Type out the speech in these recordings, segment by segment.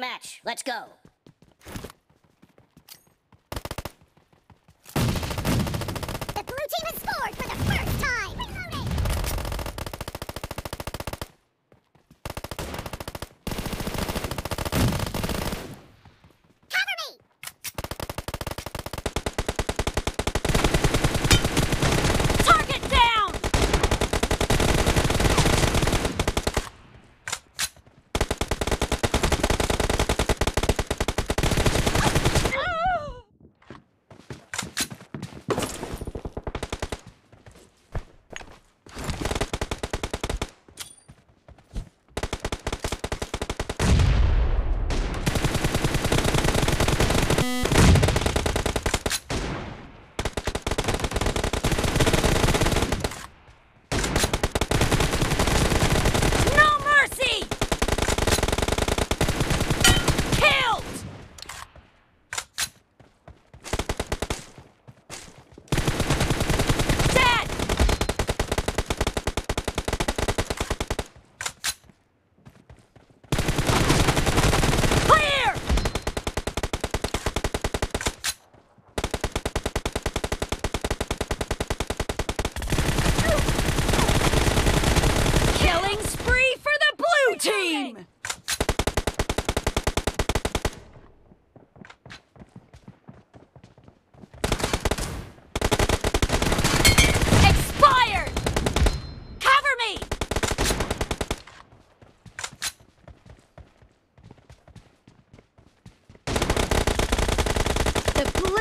match. Let's go.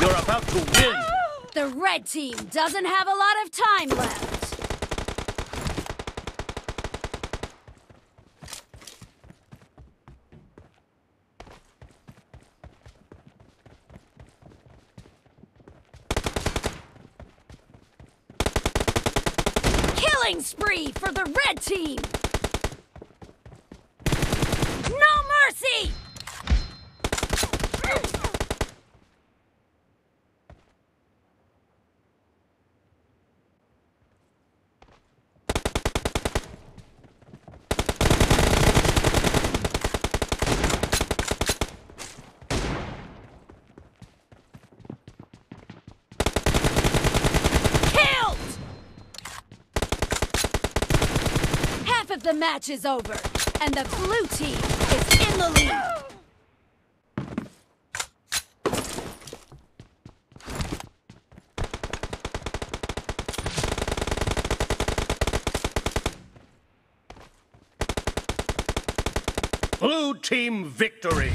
You're about to win! The red team doesn't have a lot of time left. spree for the red team! of the match is over, and the blue team is in the lead. Blue Team victory!